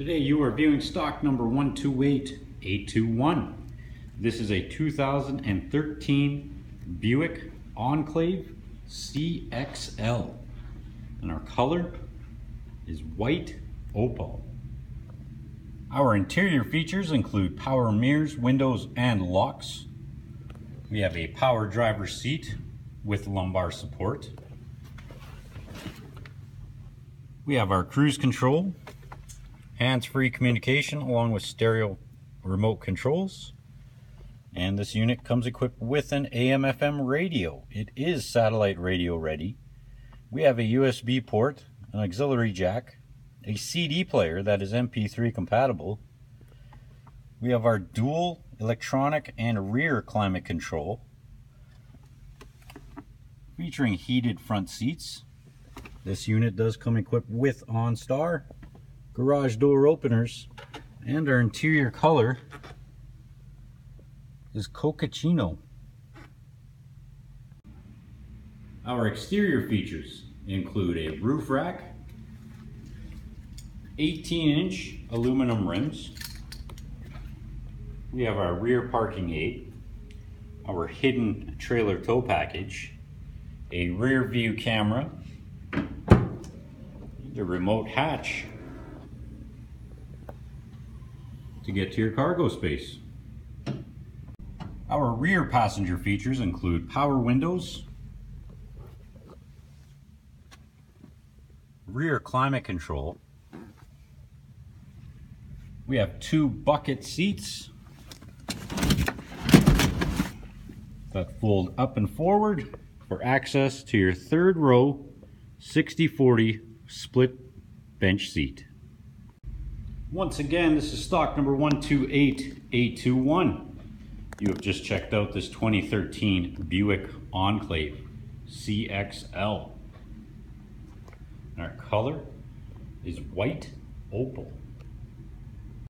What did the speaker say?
Today you are viewing stock number 128821. This is a 2013 Buick Enclave CXL. And our color is white opal. Our interior features include power mirrors, windows, and locks. We have a power driver seat with lumbar support. We have our cruise control, hands-free communication along with stereo remote controls. And this unit comes equipped with an AM FM radio. It is satellite radio ready. We have a USB port, an auxiliary jack, a CD player that is MP3 compatible. We have our dual electronic and rear climate control featuring heated front seats. This unit does come equipped with OnStar, garage door openers, and our interior color is Choccachino. Our exterior features include a roof rack, 18 inch aluminum rims. We have our rear parking aid, our hidden trailer tow package, a rear view camera, the remote hatch to get to your cargo space. Our rear passenger features include power windows, rear climate control, we have two bucket seats that fold up and forward for access to your third row 60-40 split bench seat. Once again, this is stock number 128821. You have just checked out this 2013 Buick Enclave CXL. And our color is white opal.